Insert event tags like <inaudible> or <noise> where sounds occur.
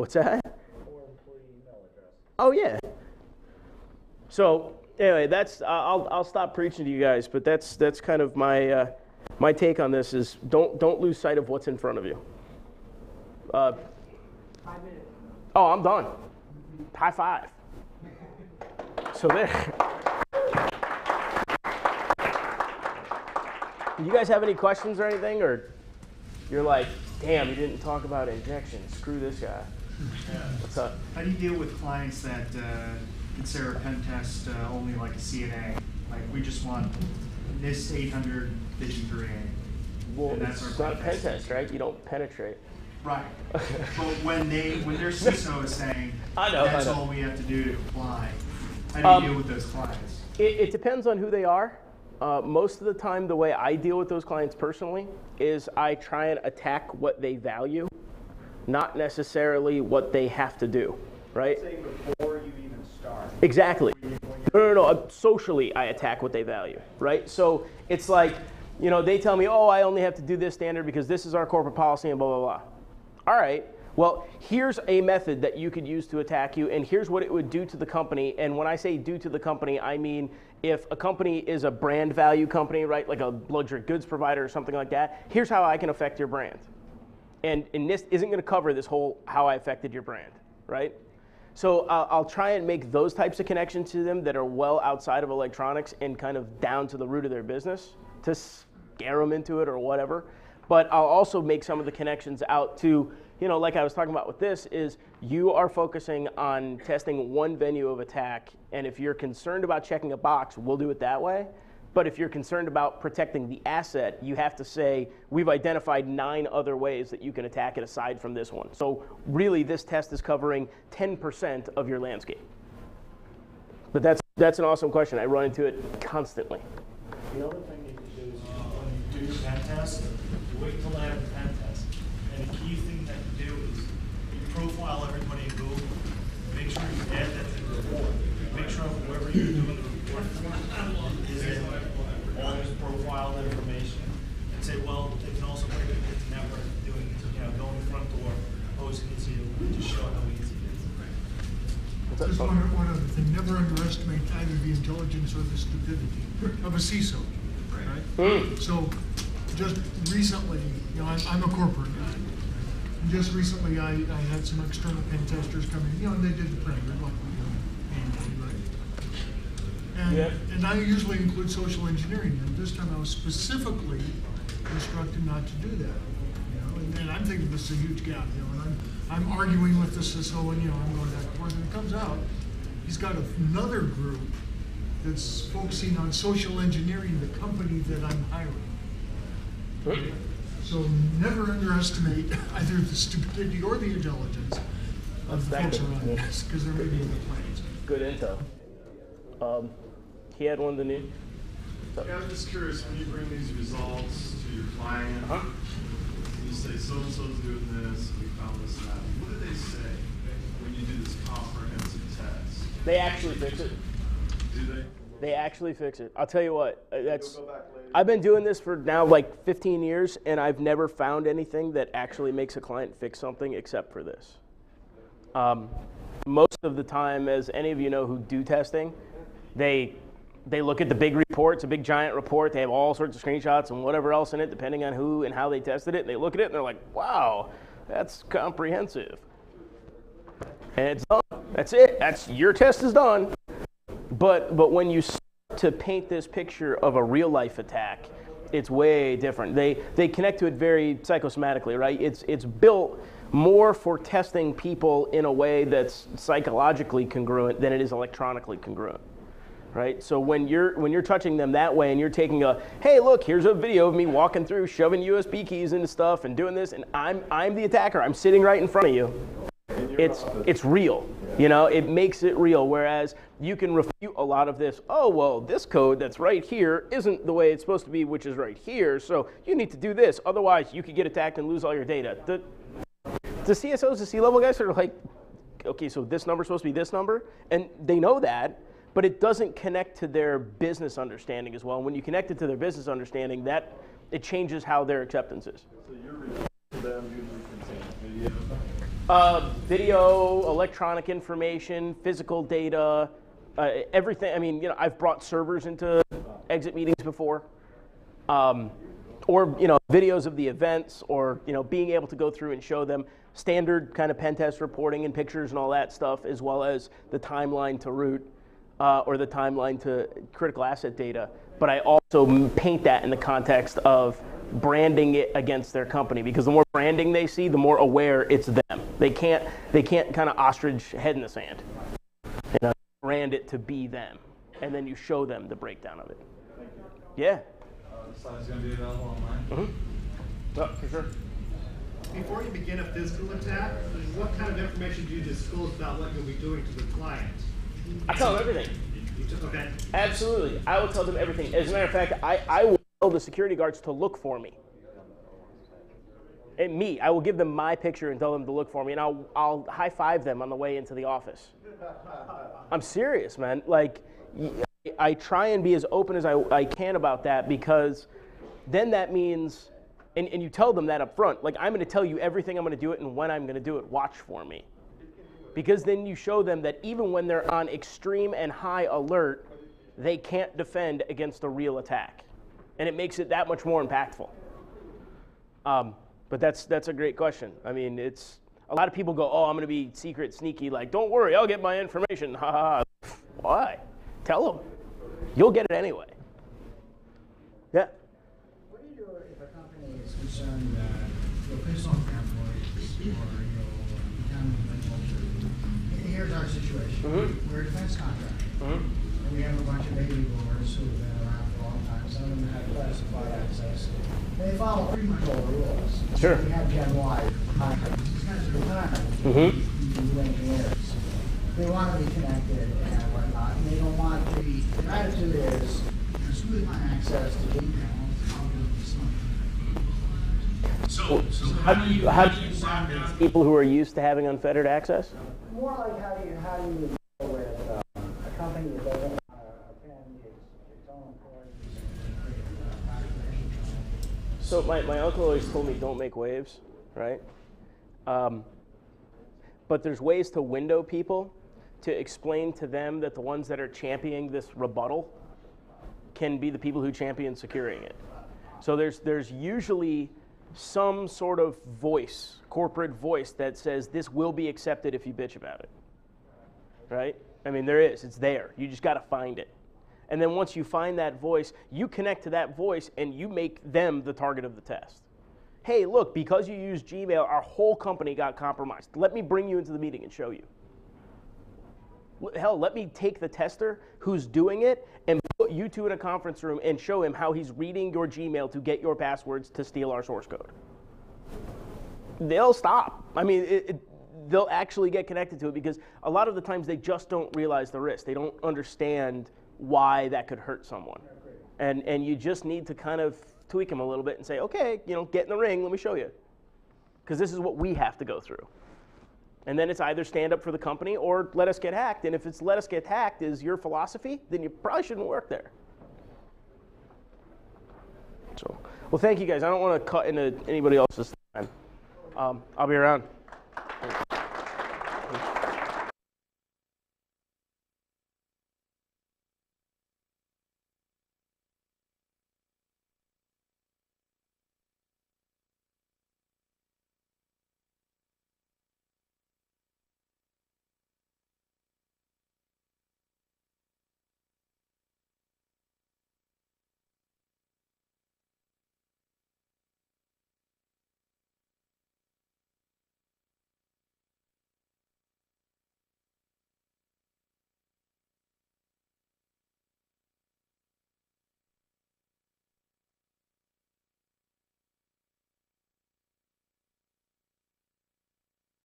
What's that? Or employee email address. Oh yeah. So anyway, that's I'll I'll stop preaching to you guys, but that's that's kind of my uh, my take on this is don't don't lose sight of what's in front of you. Uh, Five minutes. oh, I'm done. High five. So there. You guys have any questions or anything, or you're like, damn, you didn't talk about injection. Screw this guy. What's up? How do you deal with clients that uh, consider a pen test uh, only like a C&A? Like, we just want NIST 800 Vision 3A. Well, And that's it's our not a pen pen test. test, right? You don't penetrate. Right. <laughs> But when they, when their <laughs> CISO is saying, I know, I that's know. all we have to do to comply, how do Um, you deal with those clients? It, it depends on who they are. Uh, most of the time, the way I deal with those clients personally is I try and attack what they value, not necessarily what they have to do, right? Say before you even start. Exactly. No, no, no. uh, Socially, I attack what they value, right? So it's like, you know, they tell me, oh, I only have to do this standard because this is our corporate policy and blah, blah, blah. All right. Well, here's a method that you could use to attack you, and here's what it would do to the company. And when I say do to the company, I mean if a company is a brand value company, right, like a luxury goods provider or something like that, here's how I can affect your brand. And, and NIST isn't going to cover this whole how I affected your brand, right? So uh, I'll try and make those types of connections to them that are well outside of electronics and kind of down to the root of their business to scare them into it or whatever. But I'll also make some of the connections out to, you know, like I was talking about with this, is you are focusing on testing one venue of attack. And if you're concerned about checking a box, we'll do it that way. But if you're concerned about protecting the asset, you have to say, we've identified nine other ways that you can attack it aside from this one. So really, this test is covering 10% of your landscape. But that's, that's an awesome question. I run into it constantly. The other thing you can do is when you do your pen test, you wait until have the pen test. And the key thing that you do is you profile everybody in Google, make sure you add that to the report. Make sure whoever you're doing the report for is in all this profiled information. And say, well, they can also break it into network, doing, you know, going front door, posing it to you, just show how easy it is. What's that, Just Tom? one, one other thing, never underestimate either the intelligence or the stupidity of a CISO, right? Hmm. So, just recently, you know, I'm, I'm a corporate guy. And just recently, I, I had some external pen testers come in, you know, and they did the perimeter like we do annually, right? And, Yeah. and I usually include social engineering, and this time I was specifically instructed not to do that. You know, and, and I'm thinking this is a huge gap, you know, and I'm, I'm arguing with the CISO, and you know, I'm going back and forth, and it comes out, he's got another group that's focusing on social engineering the company that I'm hiring. So never underestimate <laughs> either the stupidity or the intelligence of the folks Effective. around us, because there may be other plans. Good intel. Um, he had one of the new. Yeah, I'm just curious, when you bring these results to your client, Huh? You say so-and-so's doing this, we found this and that, what do they say when you do this comprehensive test? They actually fix it. Do they? They actually fix it. I'll tell you what. uh, That's. I've been doing this for now like 15 years, and I've never found anything that actually makes a client fix something except for this. Um, most of the time, as any of you know who do testing, they they look at the big report. It's a big giant report. They have all sorts of screenshots and whatever else in it, depending on who and how they tested it. And they look at it and they're like, "Wow, that's comprehensive." And it's done. That's it. That's your test is done. But but when you start to paint this picture of a real life attack, it's way different. They they connect to it very psychosomatically, right? It's it's built more for testing people in a way that's psychologically congruent than it is electronically congruent. Right? So when you're when you're touching them that way and you're taking a, hey, look, here's a video of me walking through shoving USB keys into stuff and doing this and I'm I'm the attacker. I'm sitting right in front of you it's it's real you know it makes it real whereas you can refute a lot of this oh well this code that's right here isn't the way it's supposed to be which is right here so you need to do this otherwise you could get attacked and lose all your data the, the csos the c-level guys are like okay so this number's supposed to be this number and they know that but it doesn't connect to their business understanding as well. And when you connect it to their business understanding that it changes how their acceptance is. So your report to them usually contains video. Uh, video, electronic information, physical data, uh, everything. I mean, you know, I've brought servers into exit meetings before, um, or you know, videos of the events, or you know, being able to go through and show them. Standard kind of pen test reporting and pictures and all that stuff, as well as the timeline to root uh, or the timeline to critical asset data. But I also paint that in the context of branding it against their company because the more branding they see, the more aware it's them. They can't they can't kind of ostrich head in the sand. You know, brand it to be them, and then you show them the breakdown of it. Yeah. Uh, the slide's gonna be available online. Oh, for sure. Before you begin a physical attack, what kind of information do you disclose about what you'll be doing to the client? I tell them everything. Okay, Absolutely. I will tell them everything. As a matter of fact, I, I will tell the security guards to look for me. And me, I will give them my picture and tell them to look for me, and I'll, I'll high five them on the way into the office. I'm serious, man. Like, I try and be as open as I, I can about that because then that means, and, and you tell them that up front, like, I'm going to tell you everything I'm going to do it and when I'm going to do it. Watch for me because then you show them that even when they're on extreme and high alert, they can't defend against a real attack, and it makes it that much more impactful. Um, but that's that's a great question. I mean, it's a lot of people go, "Oh, I'm going to be secret, sneaky." Like, don't worry, I'll get my information. <laughs> Ha ha. Why? Tell them. You'll get it anyway. Yeah. What do you do if a company is concerned that off their employees or you'll become a culture? Here's our situation. Mhm. We're a defense contractor. Mhm. And we have a bunch of baby boomers who've been around for a long time. Some of them have classified access. They follow pretty much all the rules. Sure. We have Gen Y contractors. These guys are retired. Mhm. New engineers. They want to be connected and whatnot, and they don't want to be, their attitude is, as my access to I'll So, so How do you how do you you find find out? people who are used to having unfettered access? More like how do you, how do you deal with uh, a company that doesn't want to offend its, own employees? So my, my uncle always told me don't make waves, right? Um, but there's ways to window people to explain to them that the ones that are championing this rebuttal can be the people who champion securing it. So there's there's usually some sort of voice, corporate voice that says this will be accepted if you bitch about it. Right? I mean there is. It's there. You just got to find it. And then once you find that voice, you connect to that voice and you make them the target of the test. Hey, look, because you used Gmail, our whole company got compromised. Let me bring you into the meeting and show you. Hell, let me take the tester who's doing it and put you two in a conference room and show him how he's reading your Gmail to get your passwords to steal our source code. They'll stop. I mean, it, it, they'll actually get connected to it because a lot of the times they just don't realize the risk. They don't understand why that could hurt someone. And, and you just need to kind of tweak them a little bit and say, okay, you know, get in the ring, let me show you. Because this is what we have to go through. And then it's either stand up for the company or let us get hacked. And if it's let us get hacked is your philosophy, then you probably shouldn't work there. So, well, thank you guys. I don't want to cut into anybody else's time. Um, I'll be around.